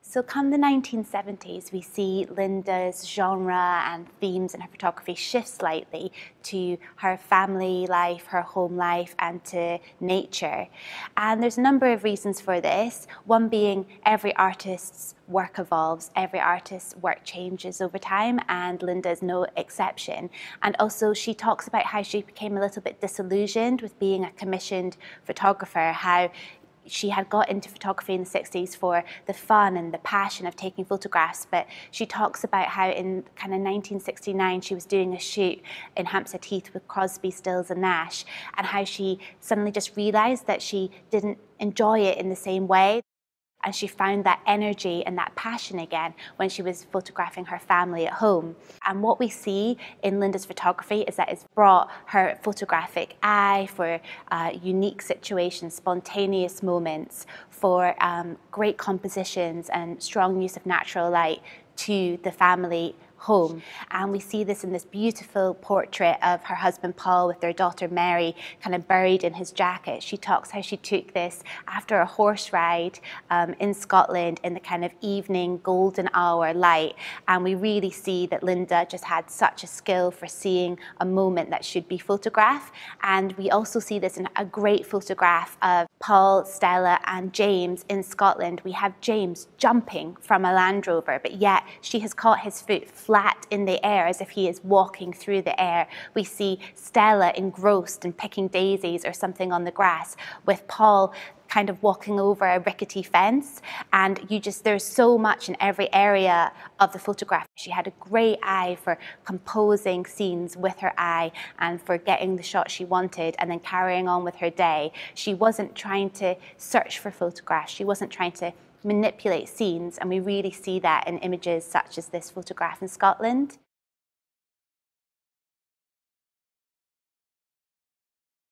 So come the 1970s, we see Linda's genre and themes in her photography shift slightly to her family life, her home life, and to nature. And there's a number of reasons for this. One being every artist's work evolves, every artist's work changes over time, and Linda is no exception. And also, she talks about how she became a little bit disillusioned with being a commissioned photographer, how she had got into photography in the 60s for the fun and the passion of taking photographs, but she talks about how in kind of 1969 she was doing a shoot in Hampstead Heath with Crosby, Stills and Nash, and how she suddenly just realised that she didn't enjoy it in the same way. And she found that energy and that passion again when she was photographing her family at home. And what we see in Linda's photography is that it's brought her photographic eye for uh, unique situations, spontaneous moments, for um, great compositions and strong use of natural light to the family home. And we see this in this beautiful portrait of her husband Paul with their daughter Mary kind of buried in his jacket. She talks how she took this after a horse ride um, in Scotland in the kind of evening golden hour light. And we really see that Linda just had such a skill for seeing a moment that should be photographed. And we also see this in a great photograph of Paul, Stella, and James in Scotland. We have James jumping from a Land Rover, but yet she has caught his foot flat in the air as if he is walking through the air. We see Stella engrossed and picking daisies or something on the grass, with Paul kind of walking over a rickety fence and you just there's so much in every area of the photograph. She had a great eye for composing scenes with her eye and for getting the shot she wanted and then carrying on with her day. She wasn't trying to search for photographs. She wasn't trying to manipulate scenes, and we really see that in images such as this photograph in Scotland.